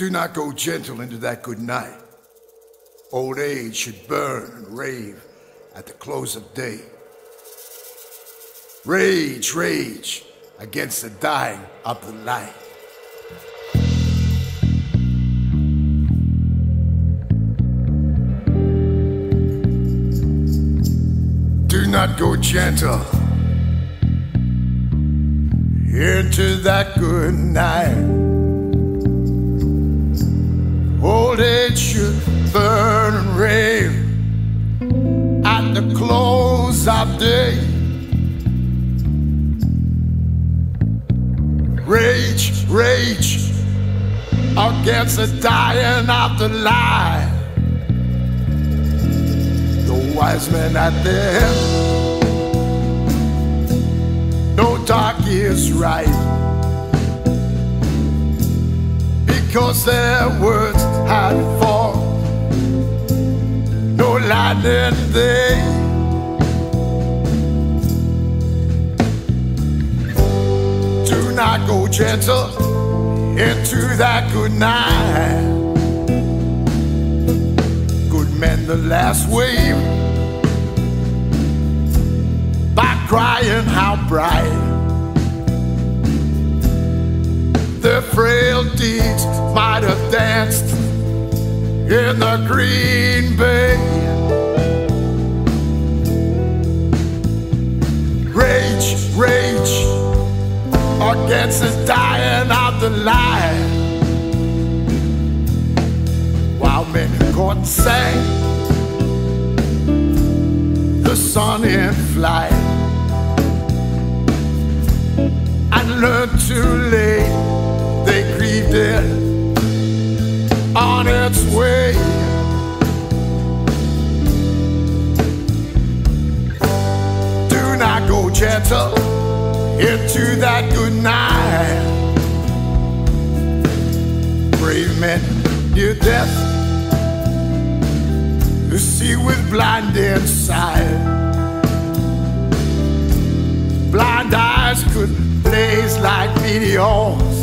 Do not go gentle into that good night. Old age should burn and rave at the close of day. Rage, rage against the dying of the light. Do not go gentle into that good night. Old age should burn and rave at the close of day. Rage, rage against the dying of the light. The wise men at their end no dark is right. Because their words had fallen, no lightning they. Do not go gentle into that good night. Good men, the last wave by crying how bright their frail deeds might have danced in the green bay. Rage, rage against the dying of the light. While men caught and sang the sun in flight. And learned too late. They grieved it on its way. Do not go gentle into that good night. Brave men near death who see with blinded sight. Blind eyes could blaze like meteors.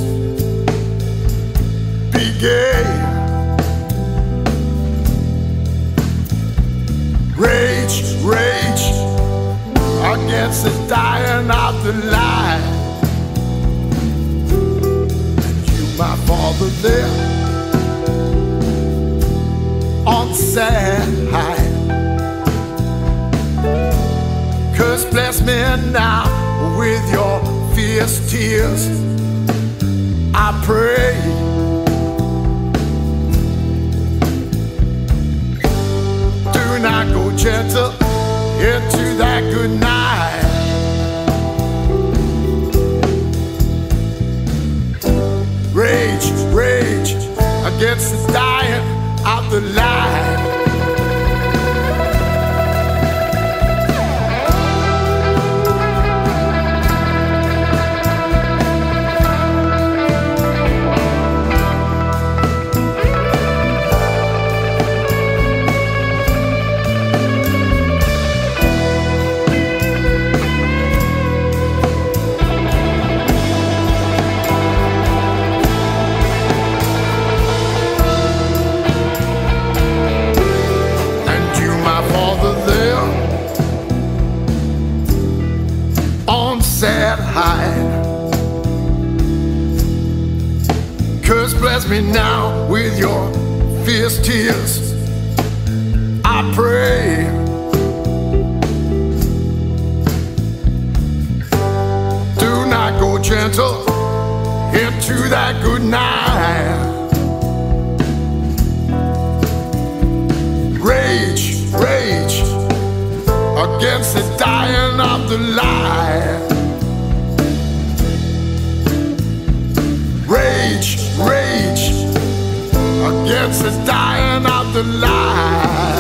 Against the dying of the light. And you, my father, there on sad high. Curse bless me now with your fierce tears. I pray. Do not go gentle the dying of the light. Curse bless me now with your fierce tears. I pray. Do not go gentle into that good night. Against the dying of the rage, rage against the dying of the light.